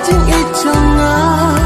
nga ichisha